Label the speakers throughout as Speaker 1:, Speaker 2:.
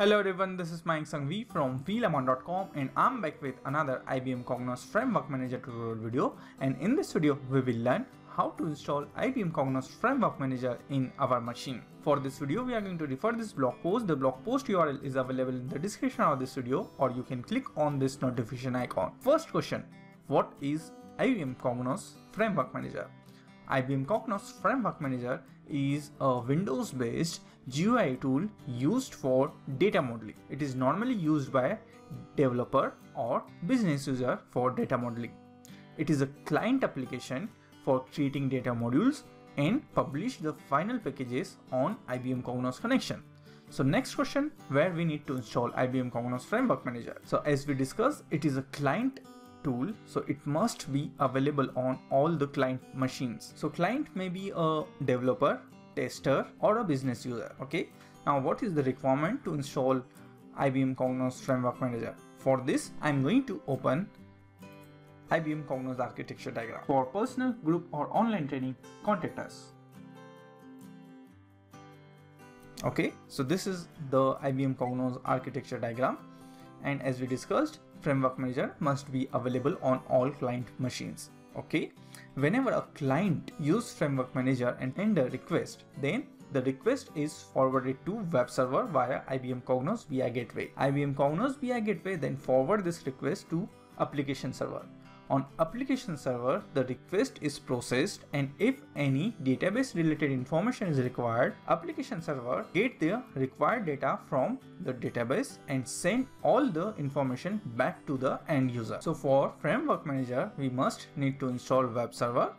Speaker 1: Hello everyone, this is Mayank Sanghvi from vlemon.com and I'm back with another IBM Cognos Framework Manager tutorial video and in this video we will learn how to install IBM Cognos Framework Manager in our machine. For this video we are going to refer this blog post. The blog post URL is available in the description of this video or you can click on this notification icon. First question, what is IBM Cognos Framework Manager? IBM Cognos Framework Manager is a Windows based GUI tool used for data modeling. It is normally used by developer or business user for data modeling. It is a client application for creating data modules and publish the final packages on IBM Cognos connection. So next question where we need to install IBM Cognos Framework Manager. So as we discussed, it is a client tool so it must be available on all the client machines so client may be a developer tester or a business user okay? Now what is the requirement to install IBM Cognos Framework Manager? For this I'm going to open IBM Cognos architecture diagram. For personal group or online training contact us. Okay so this is the IBM Cognos architecture diagram. And as we discussed framework manager must be available on all client machines okay whenever a client use framework manager and send a request then the request is forwarded to web server via IBM Cognos BI gateway. IBM Cognos BI gateway then forward this request to application server on application server, the request is processed and if any database related information is required, application server get the required data from the database and send all the information back to the end user. So for framework manager, we must need to install web server,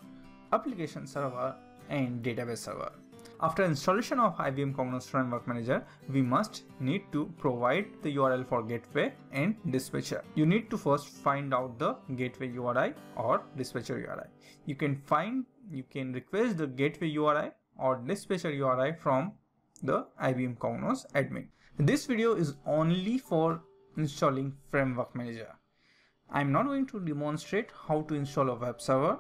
Speaker 1: application server and database server. After installation of IBM Cognos Framework Manager, we must need to provide the URL for gateway and dispatcher. You need to first find out the gateway URI or dispatcher URI. You can find, you can request the gateway URI or dispatcher URI from the IBM Cognos admin. This video is only for installing Framework Manager. I'm not going to demonstrate how to install a web server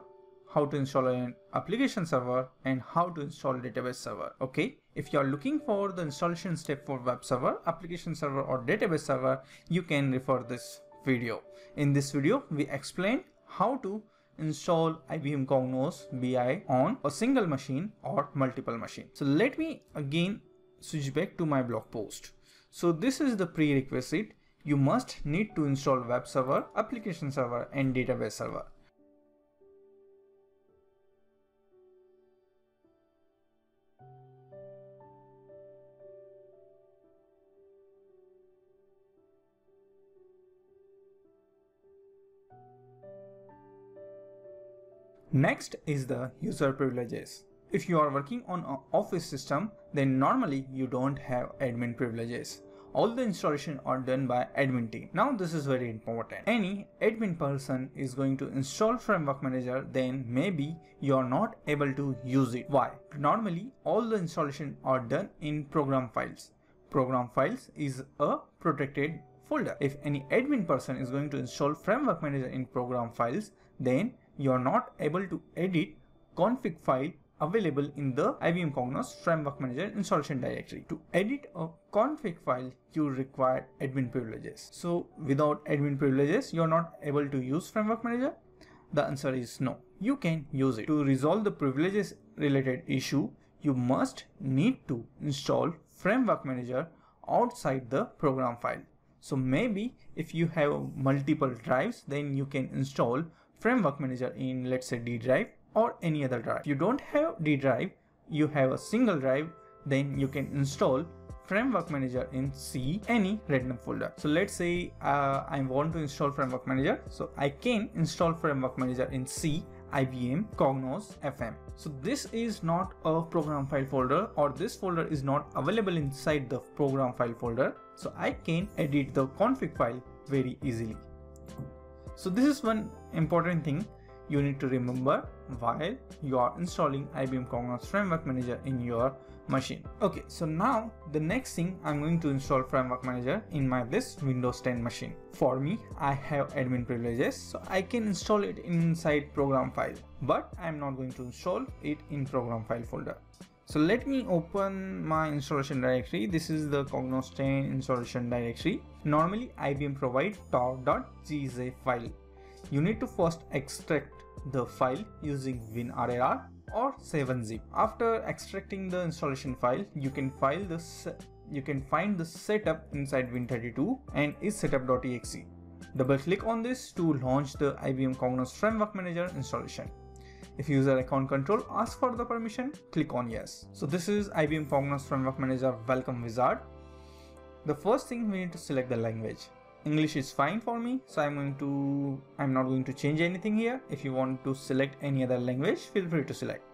Speaker 1: how to install an application server and how to install database server okay? If you are looking for the installation step for web server application server or database server you can refer this video. In this video we explain how to install IBM Cognos BI on a single machine or multiple machine. So let me again switch back to my blog post. So this is the prerequisite. You must need to install web server application server and database server Next is the user privileges. If you are working on an office system, then normally you don't have admin privileges. All the installation are done by admin team. Now this is very important. Any admin person is going to install framework manager then maybe you are not able to use it. Why? Normally all the installation are done in program files. Program files is a protected folder. If any admin person is going to install framework manager in program files then you are not able to edit config file available in the IBM Cognos Framework Manager installation directory. To edit a config file, you require admin privileges. So without admin privileges, you are not able to use Framework Manager? The answer is no. You can use it. To resolve the privileges related issue, you must need to install Framework Manager outside the program file. So maybe if you have multiple drives, then you can install framework manager in let's say D drive or any other drive. If you don't have D drive, you have a single drive, then you can install framework manager in C any random folder. So let's say uh, I want to install framework manager. So I can install framework manager in C IBM Cognos FM. So this is not a program file folder or this folder is not available inside the program file folder. So I can edit the config file very easily. So this is one important thing you need to remember while you are installing IBM Cognos Framework Manager in your machine. Okay, so now the next thing I'm going to install Framework Manager in my this Windows 10 machine. For me, I have admin privileges, so I can install it inside program file, but I'm not going to install it in program file folder. So let me open my installation directory. This is the Cognos 10 installation directory. Normally IBM provide tar.gz file. You need to first extract the file using WinRAR or 7-zip. After extracting the installation file, you can file this you can find the setup inside Win32 and is setup.exe. Double click on this to launch the IBM Cognos Framework Manager installation. If user account control asks for the permission, click on yes. So this is IBM Cognos Framework Manager welcome wizard. The first thing we need to select the language. English is fine for me, so I'm going to I'm not going to change anything here. If you want to select any other language, feel free to select.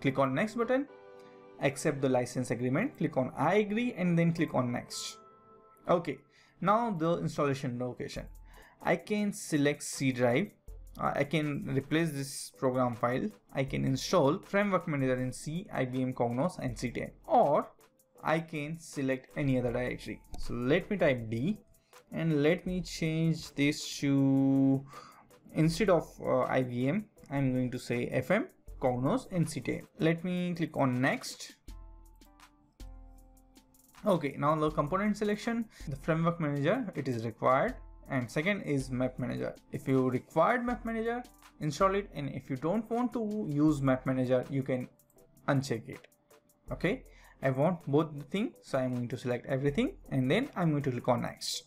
Speaker 1: Click on next button, accept the license agreement, click on I agree and then click on next. Okay, now the installation location. I can select C drive. Uh, I can replace this program file. I can install framework manager in C, IBM Cognos and C10 or I can select any other directory. So let me type D and let me change this to instead of uh, IBM I'm going to say FM Cognos and C10. Let me click on next okay now the component selection the framework manager it is required and second is map manager. If you required map manager install it. And if you don't want to use map manager you can uncheck it. Okay? I want both the thing so i'm going to select everything and then i'm going to click on next.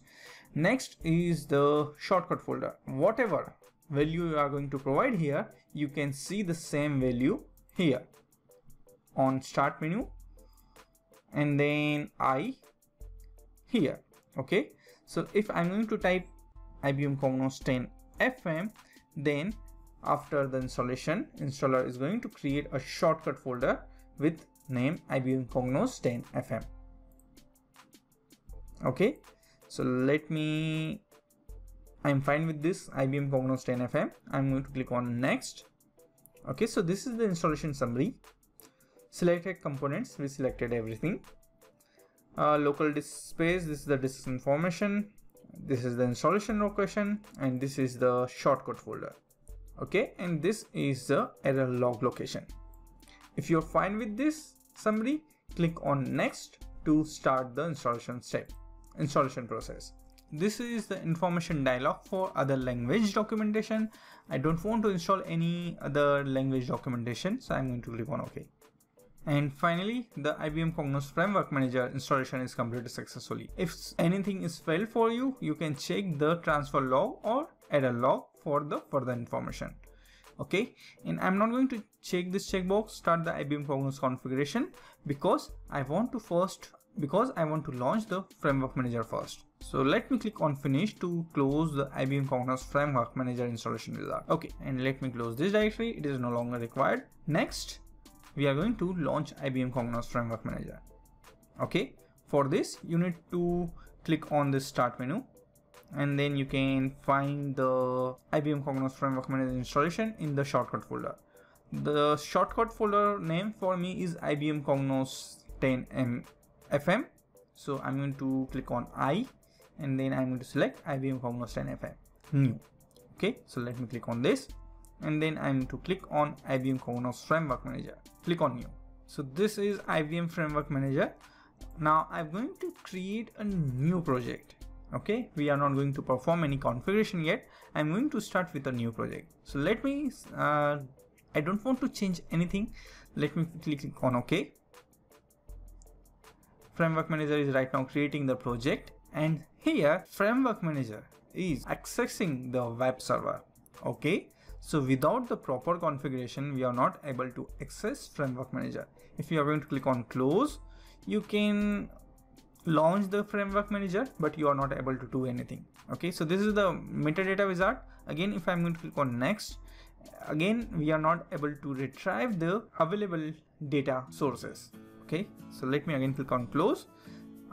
Speaker 1: Next is the shortcut folder. Whatever value you are going to provide here you can see the same value here. On start menu and then i here. Okay so if I'm going to type IBM Cognos 10 FM, then after the installation, installer is going to create a shortcut folder with name IBM Cognos 10 FM. Okay, so let me, I'm fine with this IBM Cognos 10 FM. I'm going to click on next. Okay, so this is the installation summary. Selected components, we selected everything uh, local disk space this is the disk information. This is the installation location and this is the shortcut folder. Okay and this is the error log location. If you're fine with this summary click on next to start the installation step installation process. This is the information dialog for other language documentation. I don't want to install any other language documentation so i'm going to click on ok and finally, the IBM Cognos Framework Manager installation is completed successfully. If anything is failed for you, you can check the transfer log or error log for the further information. Okay, and I'm not going to check this checkbox, start the IBM Cognos configuration because I want to first, because I want to launch the Framework Manager first. So let me click on finish to close the IBM Cognos Framework Manager installation wizard. Okay, and let me close this directory. It is no longer required. Next, we are going to launch IBM Cognos Framework Manager. Okay, for this you need to click on the start menu and then you can find the IBM Cognos Framework Manager installation in the shortcut folder. The shortcut folder name for me is IBM Cognos 10 FM. So I'm going to click on I and then I'm going to select IBM Cognos 10 FM new. Okay, so let me click on this and then I'm going to click on IBM Cognos Framework Manager. Click on new. So this is IBM Framework Manager. Now I'm going to create a new project. Okay, we are not going to perform any configuration yet. I'm going to start with a new project. So let me, uh, I don't want to change anything. Let me click on OK. Framework Manager is right now creating the project and here Framework Manager is accessing the web server. Okay, so without the proper configuration, we are not able to access Framework Manager. If you are going to click on close, you can launch the Framework Manager, but you are not able to do anything. Okay, so this is the metadata wizard. Again, if I'm going to click on next, again, we are not able to retrieve the available data sources. Okay, so let me again click on close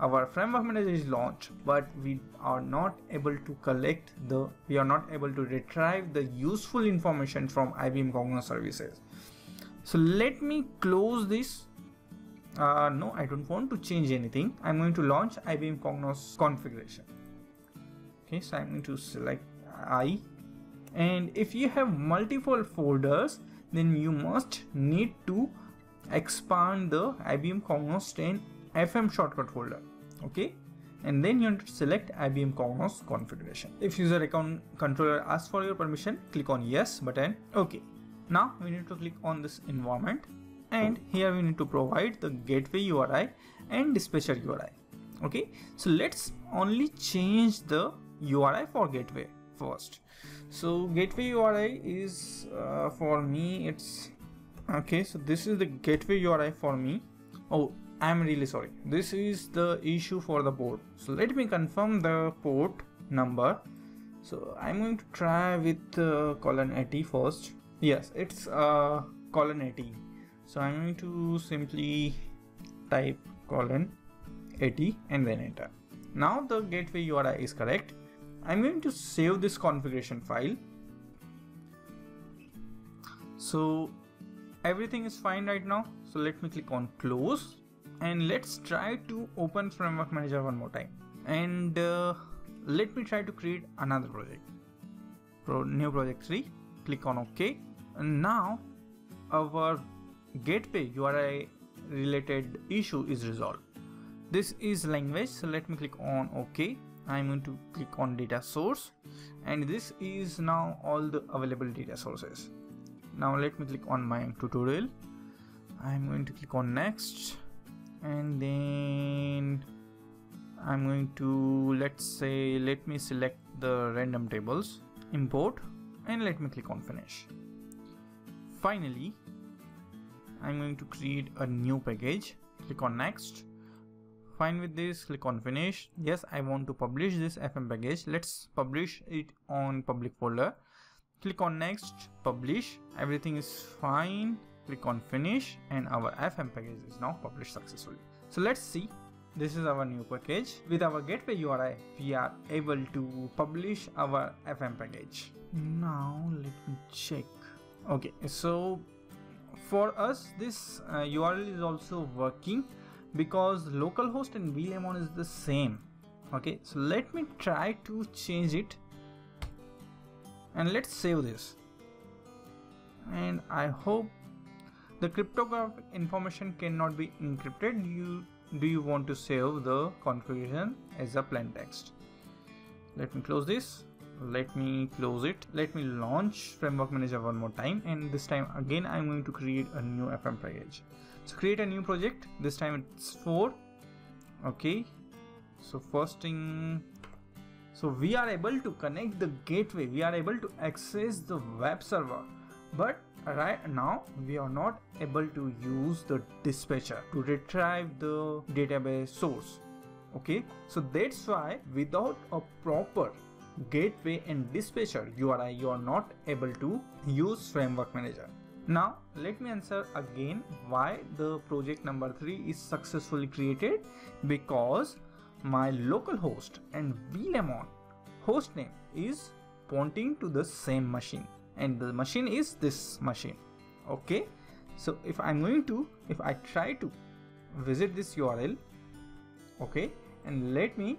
Speaker 1: our framework manager is launched but we are not able to collect the we are not able to retrieve the useful information from IBM Cognos services. So let me close this. Uh, no I don't want to change anything. I'm going to launch IBM Cognos configuration. Okay so I'm going to select I. And if you have multiple folders then you must need to expand the IBM Cognos 10 FM shortcut folder. Okay, and then you need to select IBM Cognos configuration. If user account controller asks for your permission, click on yes button. Okay. Now we need to click on this environment and here we need to provide the gateway URI and dispatcher URI. Okay, so let's only change the URI for gateway first. So gateway URI is uh, for me it's okay. So this is the gateway URI for me. Oh, I'm really sorry. This is the issue for the port. So let me confirm the port number. So I'm going to try with uh, colon 80 first. Yes, it's uh, colon 80. So I'm going to simply type colon 80 and then enter. Now the gateway URI is correct. I'm going to save this configuration file. So everything is fine right now. So let me click on close and let's try to open framework manager one more time. And uh, let me try to create another project. Pro new project 3 click on ok. And now our gateway URI related issue is resolved. This is language so let me click on ok. I'm going to click on data source. And this is now all the available data sources. Now let me click on my tutorial. I'm going to click on next and then I'm going to let's say let me select the random tables import and let me click on finish. Finally I'm going to create a new package. Click on next. Fine with this. Click on finish. Yes I want to publish this FM package. Let's publish it on public folder. Click on next. Publish. Everything is fine click on finish and our fm package is now published successfully. So let's see. This is our new package. With our gateway uri we are able to publish our fm package. Now let me check. Okay so for us this uh, url is also working because localhost and vlemon is the same. Okay so let me try to change it. And let's save this. And i hope the cryptographic information cannot be encrypted. You do you want to save the configuration as a plain text? Let me close this. Let me close it. Let me launch Framework Manager one more time and this time again I'm going to create a new FM package. So create a new project. This time it's 4. Okay. So first thing so we are able to connect the gateway. We are able to access the web server. But right now we are not able to use the dispatcher to retrieve the database source. Okay so that's why without a proper gateway and dispatcher URI you are not able to use framework manager. Now let me answer again why the project number 3 is successfully created. Because my local host and vlemon hostname is pointing to the same machine and the machine is this machine okay? So if i'm going to if i try to visit this url okay and let me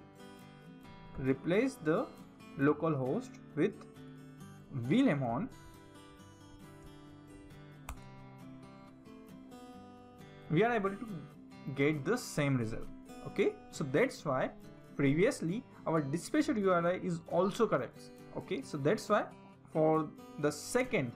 Speaker 1: replace the localhost with vlemon we are able to get the same result okay? So that's why previously our dispatcher URI is also correct okay? So that's why for the second.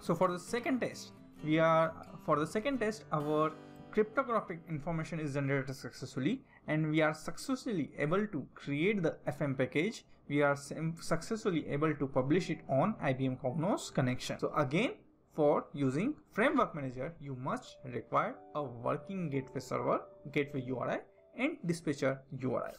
Speaker 1: So for the second test we are for the second test our cryptographic information is generated successfully and we are successfully able to create the fm package. We are successfully able to publish it on ibm cognos connection. So again for using framework manager you must require a working gateway server gateway uri and dispatcher uri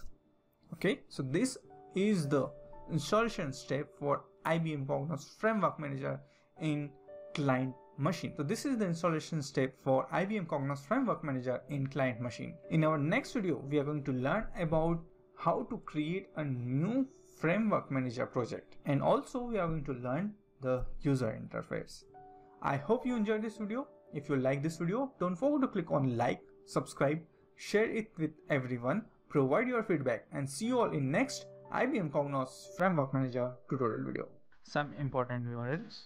Speaker 1: okay? So this is the installation step for IBM Cognos Framework Manager in client machine. So this is the installation step for IBM Cognos Framework Manager in client machine. In our next video, we are going to learn about how to create a new framework manager project and also we are going to learn the user interface. I hope you enjoyed this video. If you like this video, don't forget to click on like, subscribe, share it with everyone, provide your feedback and see you all in next IBM Cognos Framework Manager tutorial video.
Speaker 2: Some important URLs